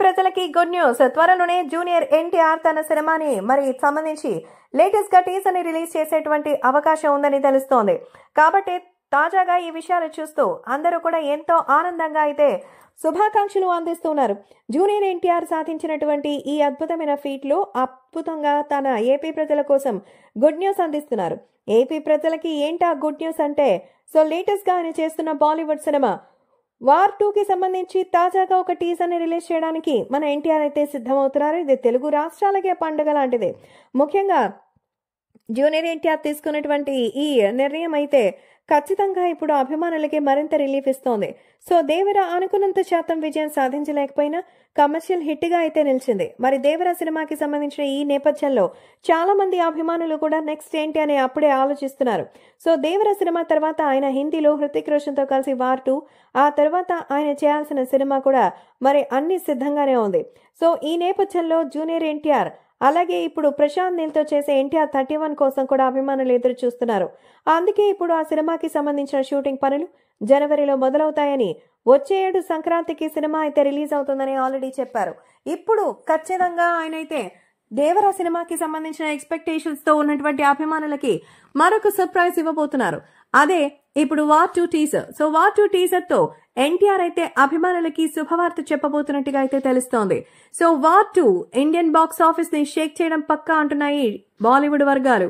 ప్రజలకి good news. త్వరలోనే junior NTR తన సినిమాని మరి సంబంధించి లేటెస్ట్గా టీజర్ని రిలీజ్ చేసేటువంటి అవకాశం ఉందని తెలుస్తోంది. కాబట్టి తాజాగా ఈ విషయాలు చూస్తూ అందరూ కూడా ఎంతో ఆనందంగా అయితే శుభాకాంక్షలు అందిస్తున్నారు. జూనియర్ ఎన్టీఆర్ సాధించినటువంటి ఈ అద్భుతమైన ఫీట్లో అద్భుతంగా తన ఏపీ ప్రజల కోసం గుడ్ న్యూస్ అందిస్తున్నారు. ఏపీ ప్రజలకి ఏంటా గుడ్ న్యూస్ అంటే సో లేటెస్ట్గా ఆయన చేస్తున్న బాలీవుడ్ సినిమా వార్ టూకి సంబంధించి తాజాగా ఒక టీజర్ని రిలీజ్ చేయడానికి మన ఎన్టీఆర్ అయితే సిద్ధమవుతున్నారు. ఇది తెలుగు రాష్ట్రాలకే పండుగ లాంటిది. ముఖ్యంగా జూనియర్ ఎన్టీఆర్ తీసుకున్నటువంటి ఈ నిర్ణయం అయితే ఖచ్చితంగా ఇప్పుడు అభిమానులకి మరింత రిలీఫ్ ఇస్తోంది. సో దేవర అనుకున్నంత శాతం విజయం సాధించలేకపోయినా కమర్షియల్ హిట్గా అయితే నిలిచింది. మరి దేవర సినిమాకి సంబంధించిన ఈ నేపథ్యంలో చాలా మంది అభిమానులు కూడా నెక్స్ట్ ఏంటి అని అప్పుడే ఆలోచిస్తున్నారు. సో దేవర సినిమా తర్వాత ఆయన హిందీలో హృతిక్ రోషన్తో కలిసి వార్ టూ ఆ తర్వాత ఆయన చేయాల్సిన సినిమా కూడా మరి అన్ని సిద్ధంగానే ఉంది. సో ఈ నేపథ్యంలో జూనియర్ ఎన్టీఆర్ అలాగే ఇప్పుడు ప్రశాంత్ నీల్తో చేసే ఎన్టీఆర్ థర్టీ వన్ కోసం కూడా అభిమానులు ఎదురు చూస్తున్నారు. అందుకే ఇప్పుడు ఆ సినిమాకి సంబంధించిన షూటింగ్ పనులు జనవరిలో మొదలవుతాయని వచ్చే ఏడు సంక్రాంతికి సినిమా అయితే రిలీజ్ అవుతుందని ఆల్రెడీ చెప్పారు. ఇప్పుడు ఖచ్చితంగా ఆయన అయితే దేవరా సినిమాకి సంబంధించిన ఎక్స్పెక్టేషన్స్తో ఉన్నటువంటి అభిమానులకి మరొక సర్ప్రైజ్ ఇవ్వబోతున్నారు. అదే ఇప్పుడు war two teaser. So war two టీజర్తో NTR అయితే అభిమానులకి శుభవార్త చెప్పబోతున్నట్టుగా అయితే తెలుస్తోంది. So war two Indian box ఆఫీస్ని షేక్ చేయడం పక్కా అంటున్నాయి బాలీవుడ్ వర్గాలు.